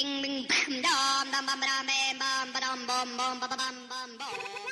Ding ding bam dum dum bum bum bam bum ba dum bum bum ba ba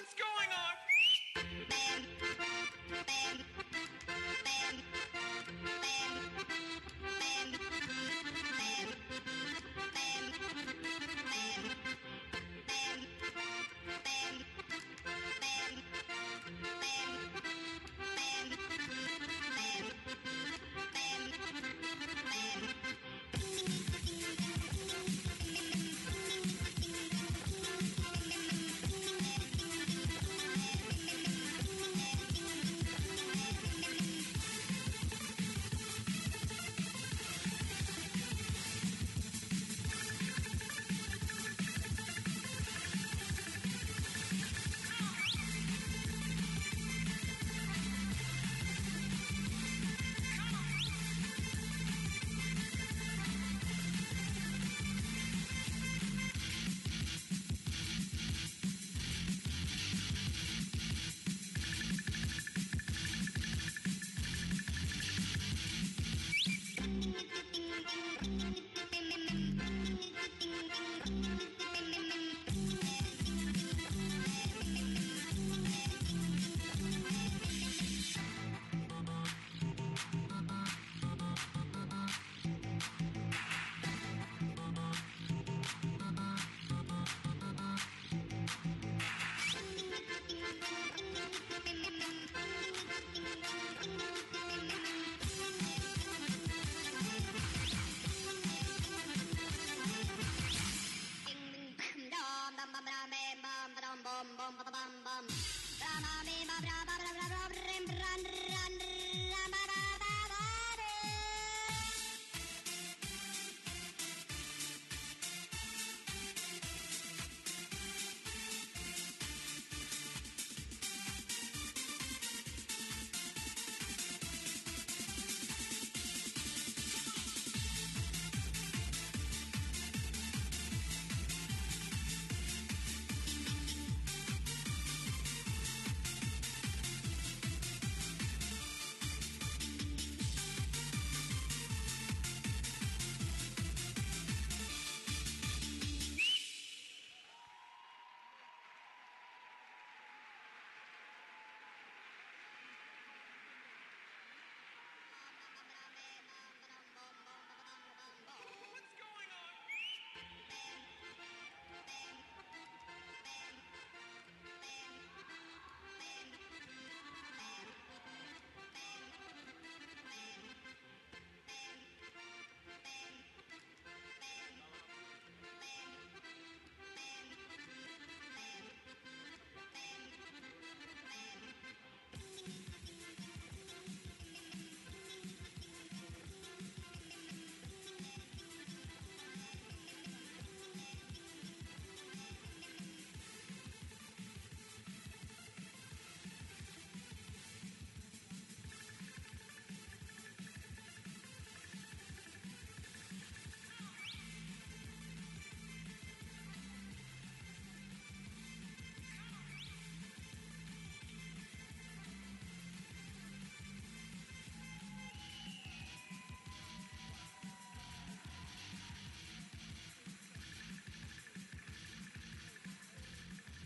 What's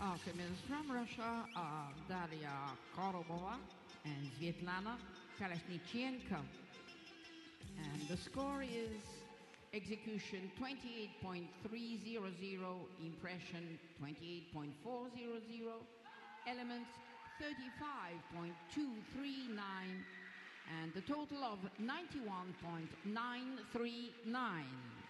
From Russia are Daria Korobova and Svetlana Kolisnichenko. And the score is execution 28.300, impression 28.400, elements 35.239, and the total of 91.939.